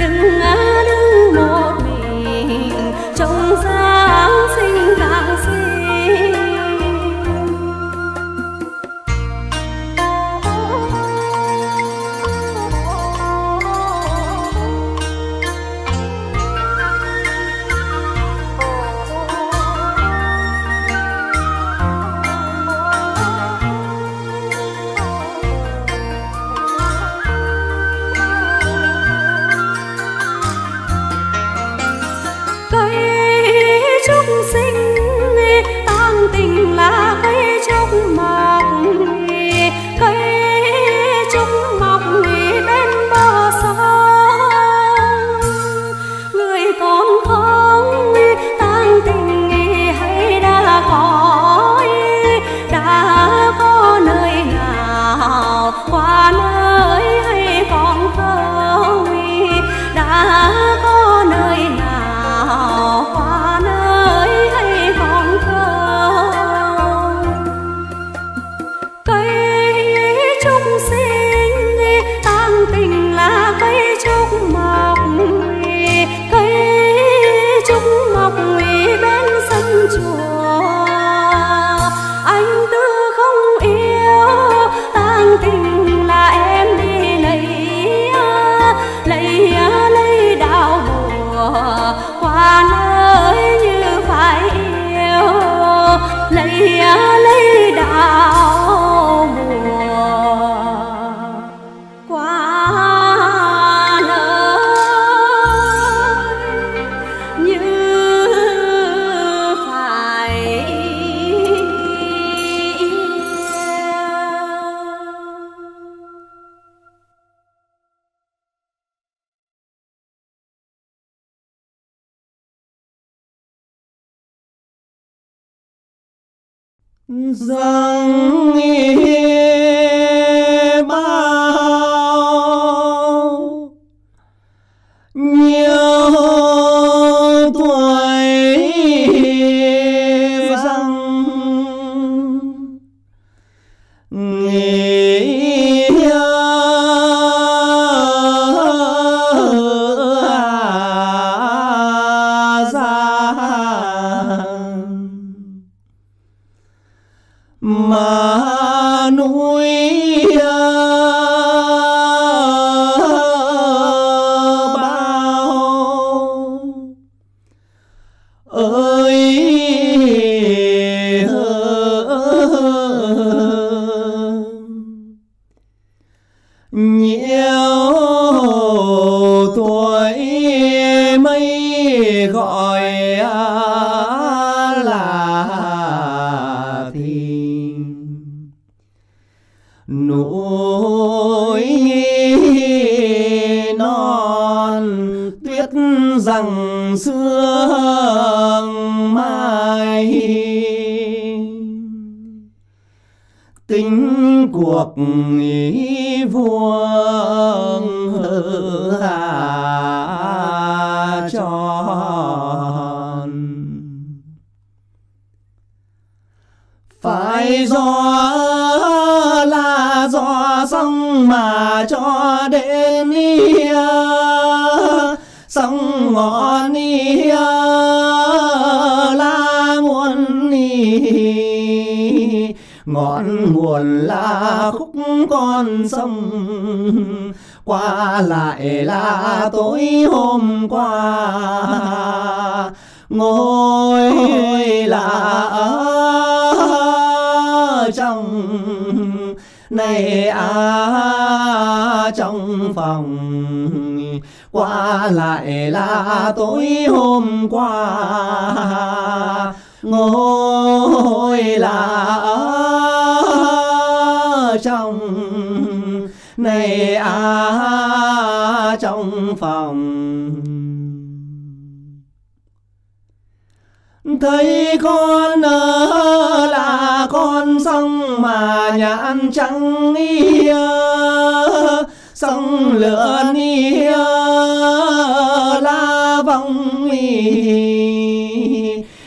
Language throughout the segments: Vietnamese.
đừng rằng mà nuôi tối hôm qua. Ngồi là ở trong này à trong phòng. Qua lại là tối hôm qua. Ngồi là ở trong này à phòng. Thấy con ở là con sông mà nhãn trắng ý sông lửa ý la vòng ý.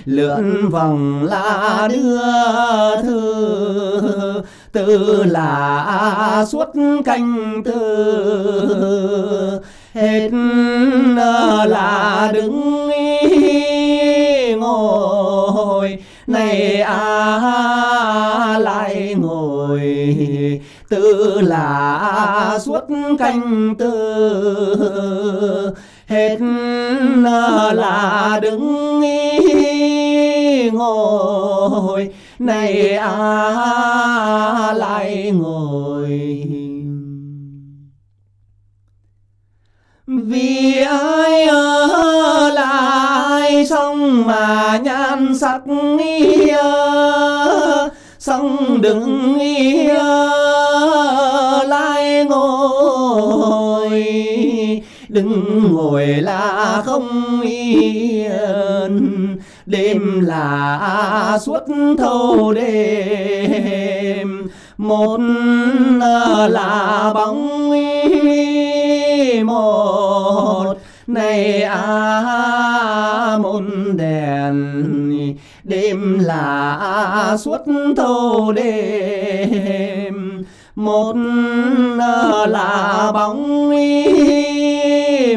Lượn vòng là đưa thư. Từ là suốt canh từ hết là đứng ngồi. Này à lại ngồi. Tự là suốt canh tư. Hết là đứng ngồi. Này à lại ngồi. Vì ai ở lại xong mà nhan sắc ia xong đừng ia lại ngồi. Đừng ngồi là không yên, đêm là suốt thâu đêm. Một là bóng một này à môn đèn, đêm là suốt thâu đêm. Một à, là bóng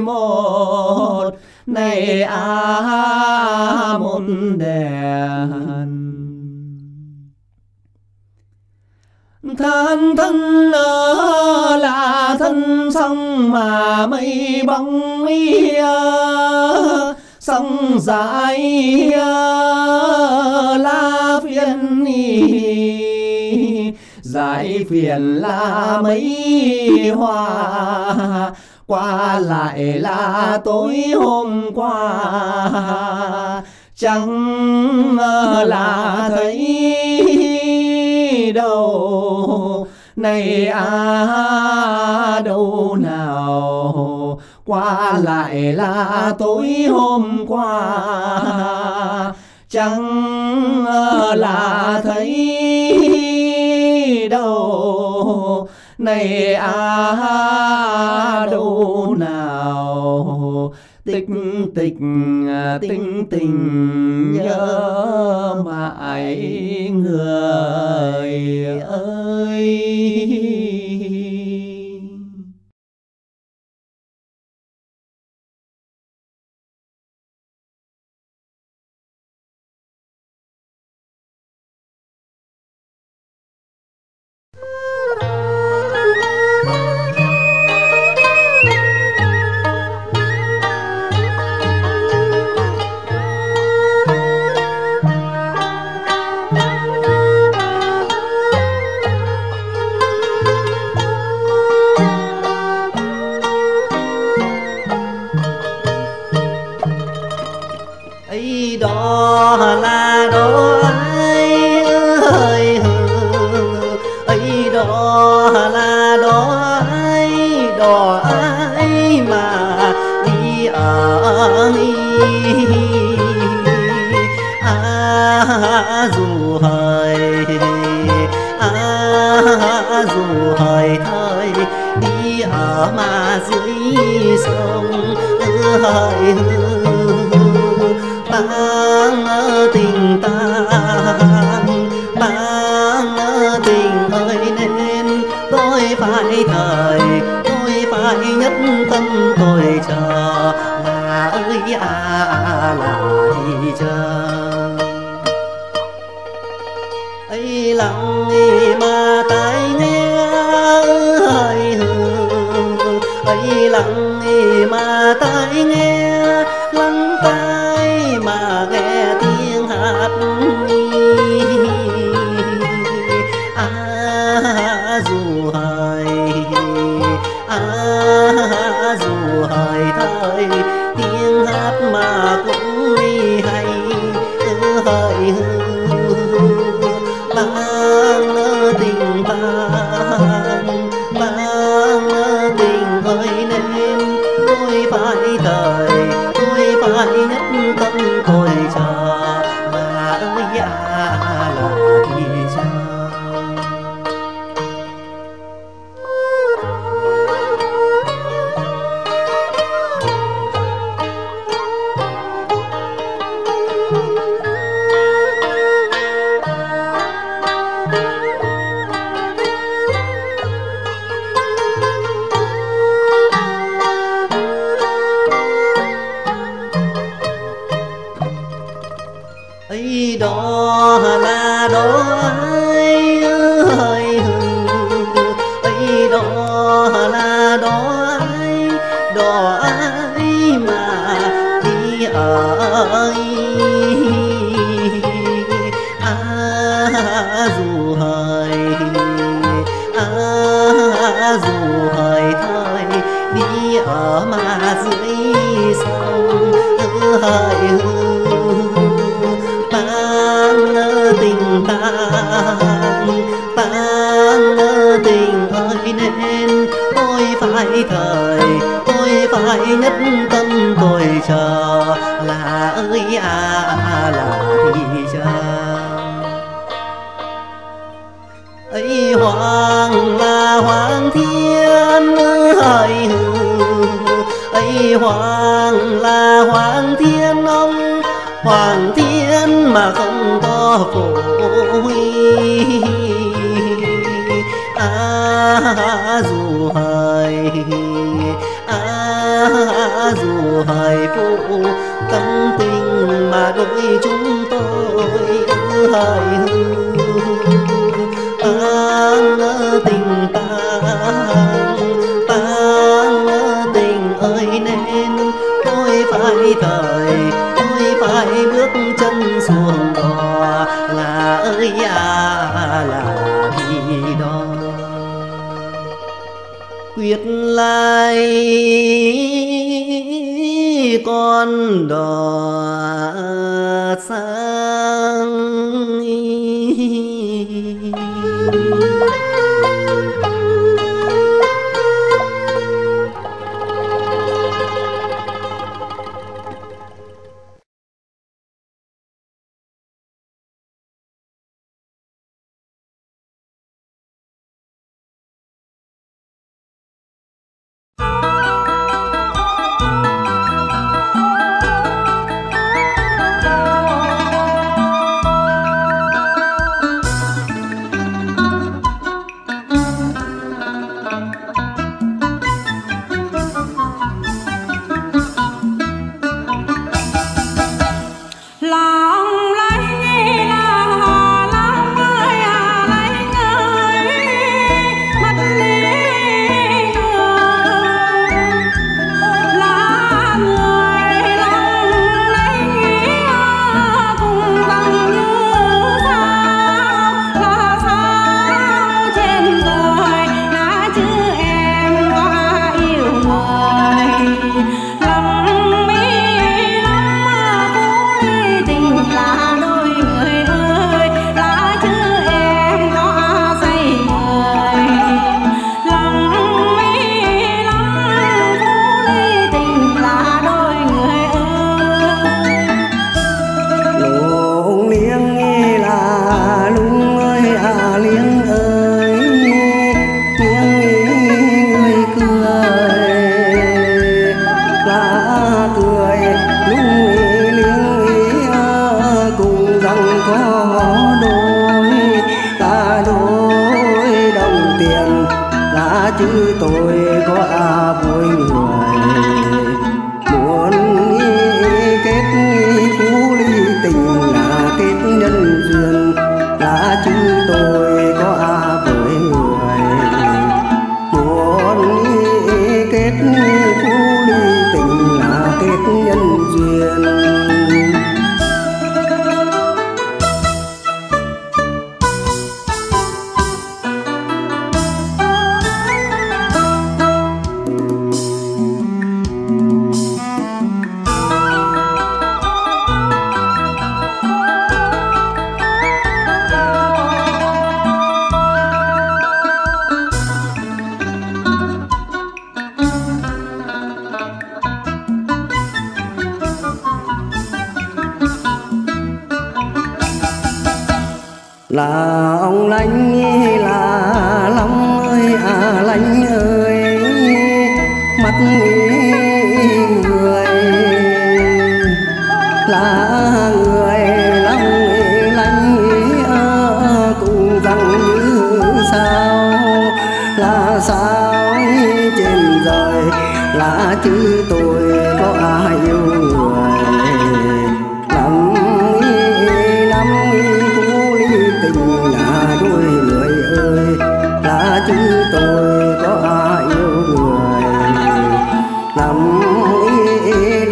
một này à môn đèn thân thân là thân sông mà mây bóng mi sông dài la phiền giải phiền là mấy hoa, qua lại là tối hôm qua. Chẳng là thấy đâu? Này à đâu nào, qua lại là tối hôm qua. Chẳng là thấy đâu? Này à đâu nào tích tích à, tinh tình nhớ mãi người ơi. Ai mà đi ở à dù hời à dù hời thời đi ở mà dưới sông hời tăng lại là chờ. Ấy lặng mà tay hoàng thiên ông hoàng thiên mà không có phổ huy. À dù hời à dù hời phụ tâm tình mà đôi chúng tôi hời hư à, tình ta lai con đò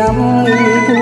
năm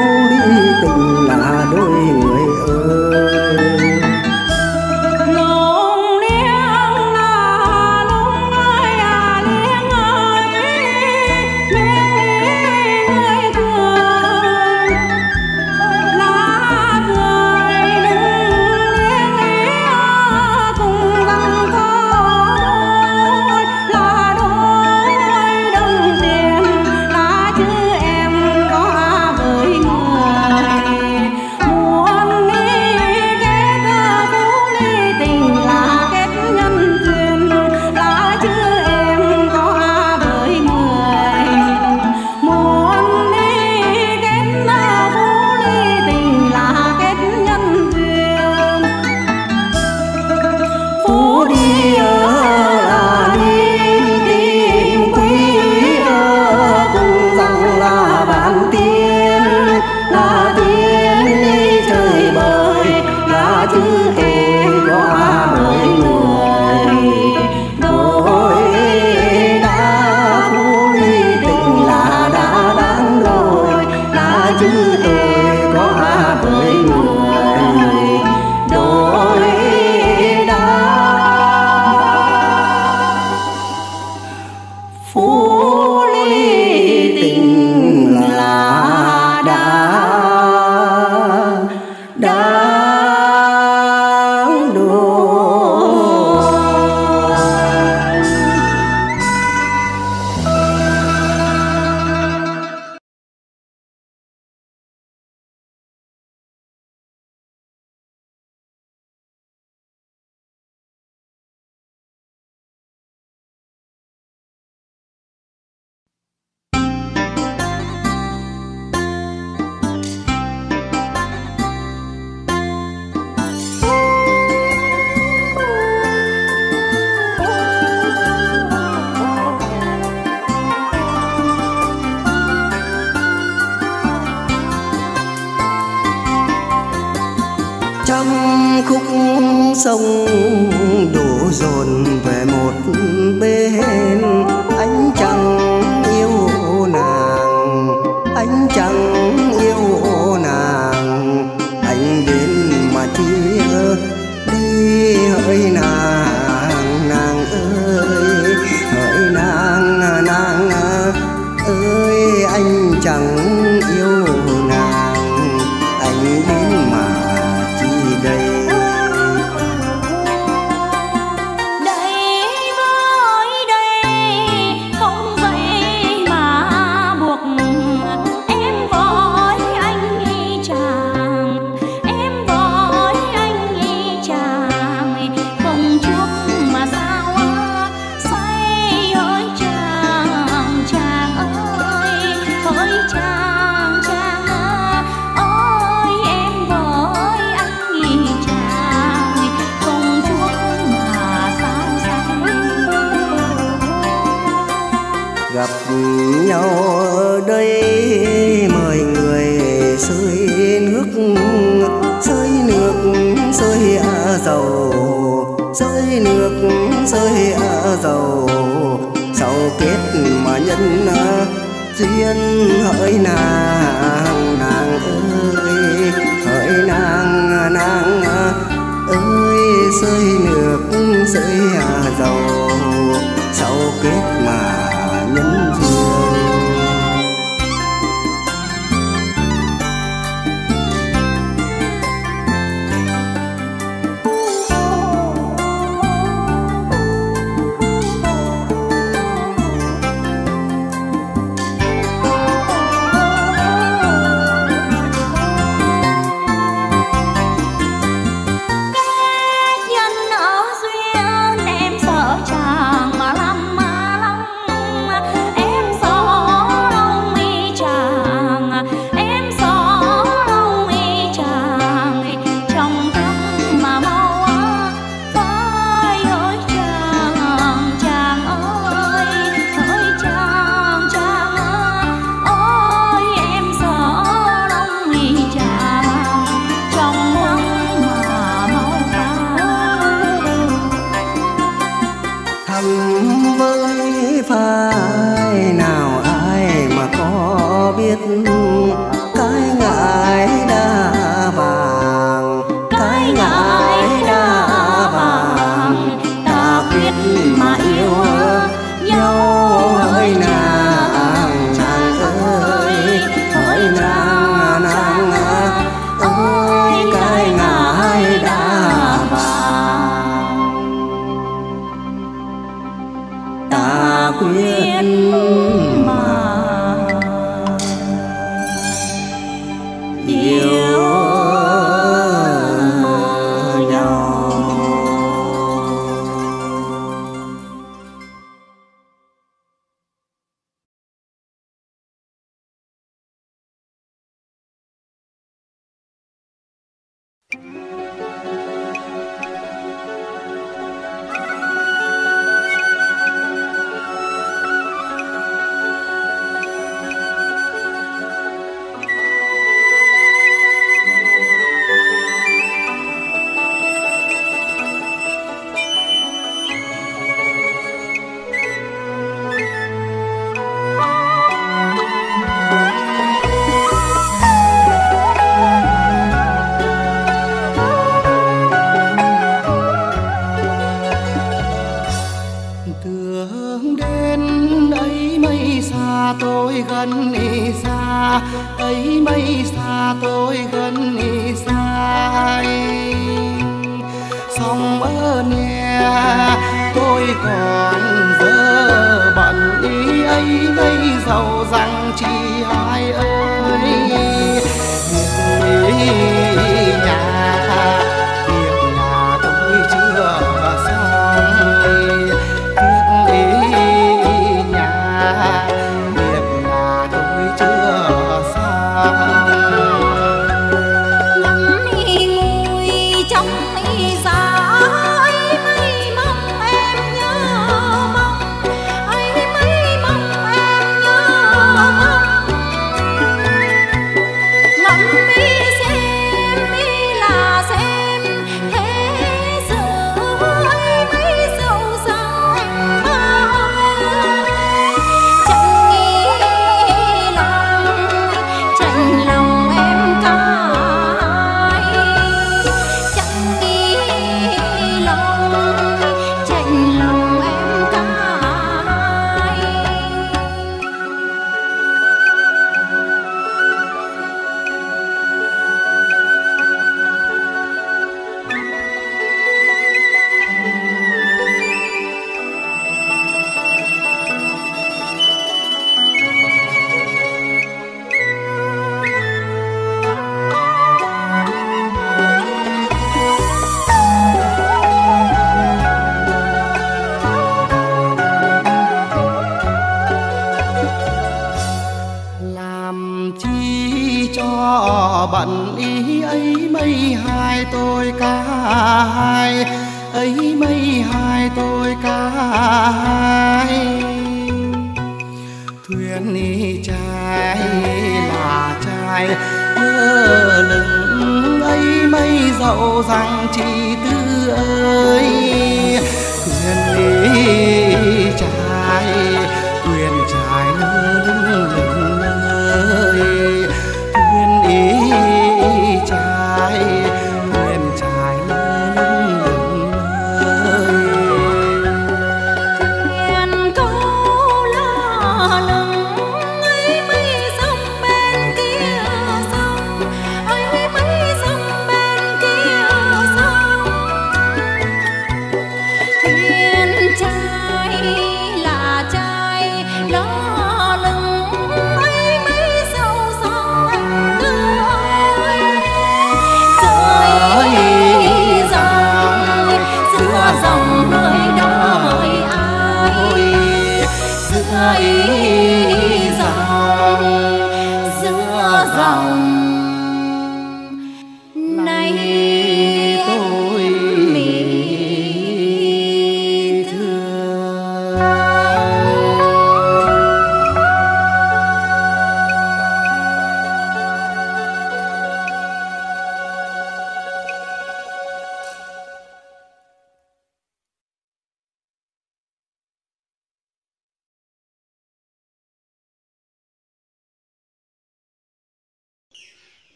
dài lơ lửng ấy mây dậu rằng chị tư ơi.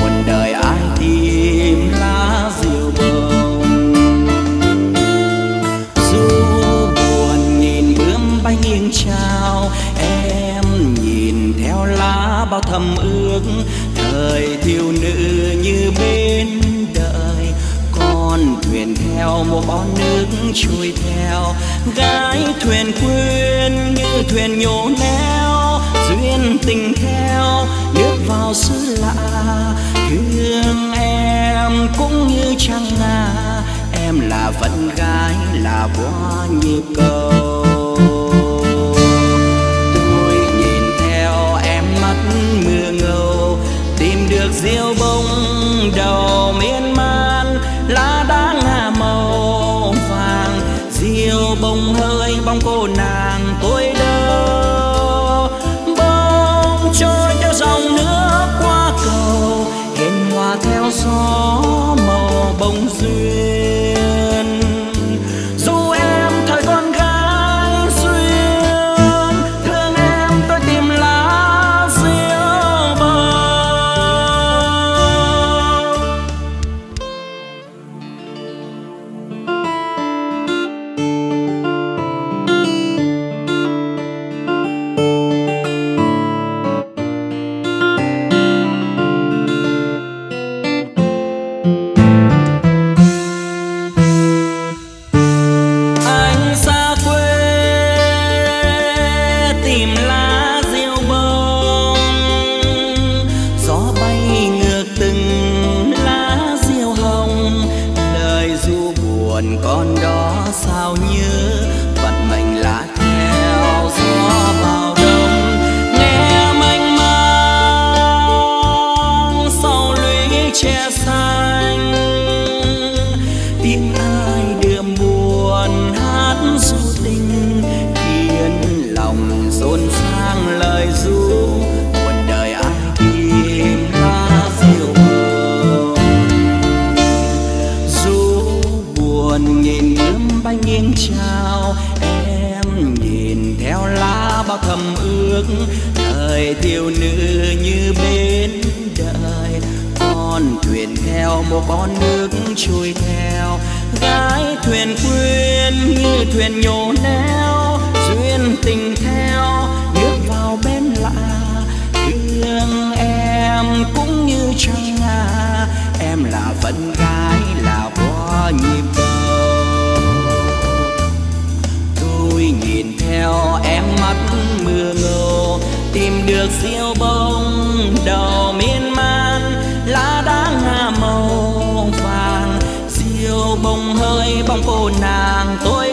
Cuồn đời ai tìm lá diệu bờ? Dù buồn nhìn bướm bay nghiêng chào, em nhìn theo lá bao thầm ước thời thiếu nữ như bên đời con thuyền theo một bó nước trôi theo gái thuyền quên như thuyền nhổ neo trăng nga em là vận gái, là hoa như cầu. tôi nhìn theo em mắt mưa ngâu, tìm được diêu bông đầu miên man, lá đá ngà màu vàng diêu bông hơi bông cô nàng bạn gái là hoa nhịp cầu tôi nhìn theo em mắt mưa ngô tìm được siêu bông đầu miên man, lá đá ngà màu vàng. Siêu bông hơi bông cô nàng tôi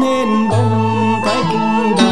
Nên bạn tình ơi